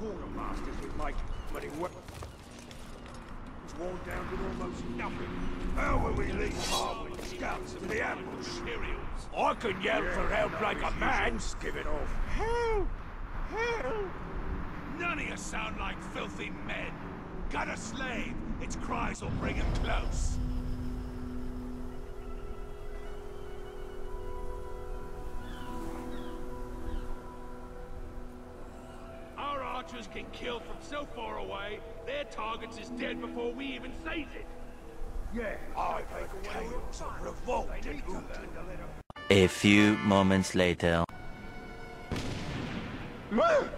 quartermasters would make, but it was worn down to almost nothing. How will we leave Harwood, scouts of the ambush? I can yell yeah, for help like a man. Give it off. Help! Help! None of you sound like filthy men. Got a slave. Its cries will bring him close. Archers can kill from so far away, their targets is dead before we even seize it. Yeah, I make chaos and revolt in A few moments later. Move!